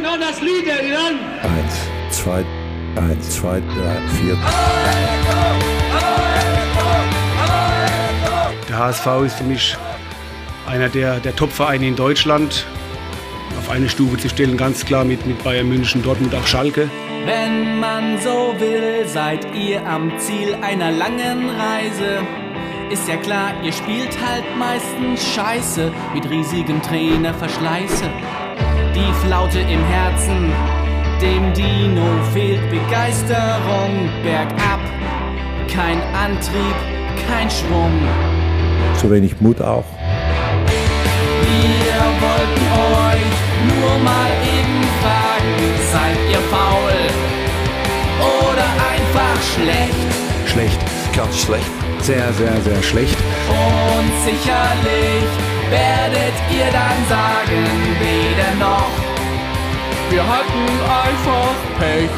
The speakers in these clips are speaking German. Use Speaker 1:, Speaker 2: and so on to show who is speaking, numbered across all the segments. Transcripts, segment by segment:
Speaker 1: euch noch das Lied erinnern?
Speaker 2: Eins, zwei, eins, zwei, drei, vier.
Speaker 3: Der HSV ist für mich einer der, der Top-Vereine in Deutschland. Auf eine Stufe zu stellen, ganz klar mit, mit Bayern München, Dortmund, auch Schalke.
Speaker 4: Wenn man so will, seid ihr am Ziel einer langen Reise. Ist ja klar, ihr spielt halt meistens Scheiße mit riesigem Trainerverschleiße. Die Flaute im Herzen, dem Dino fehlt Begeisterung. Bergab, kein Antrieb, kein Schwung.
Speaker 2: Zu wenig Mut auch.
Speaker 4: Wir wollten euch nur mal eben fragen, seid ihr faul oder einfach schlecht?
Speaker 3: Schlecht.
Speaker 2: Ganz schlecht.
Speaker 3: Sehr, sehr, sehr schlecht.
Speaker 4: Und sicherlich werdet ihr dann sagen, weder noch. Wir hatten einfach Pech.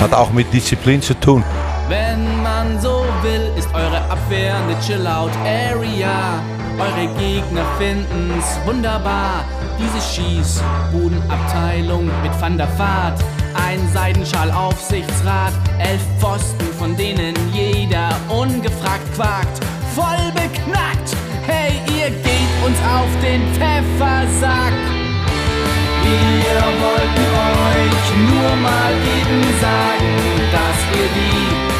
Speaker 2: Hat auch mit Disziplin zu tun.
Speaker 4: Wenn man so will, ist eure Abwehr eine Chill-Out-Area. Eure Gegner finden's wunderbar. Diese Schießbudenabteilung mit Van der Vaart. Ein Seidenschal-Aufsichtsrat, elf Pfosten, von denen jeder ungefragt quakt. Voll beknackt, hey, ihr geht uns auf den Pfeffersack. Wir wollten euch nur mal eben sagen, dass ihr die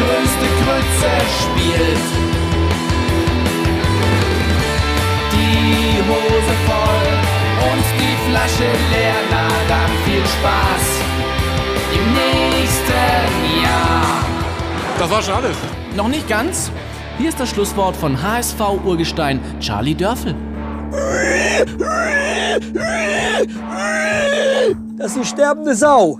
Speaker 4: größte Grütze spielt. Die Hose voll und die Flasche leer, na dann viel Spaß im nächsten Jahr.
Speaker 5: Das war schon alles.
Speaker 4: Noch nicht ganz. Hier ist das Schlusswort von HSV-Urgestein Charlie Dörfel.
Speaker 6: Das ist eine sterbende Sau.